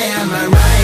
Am I right?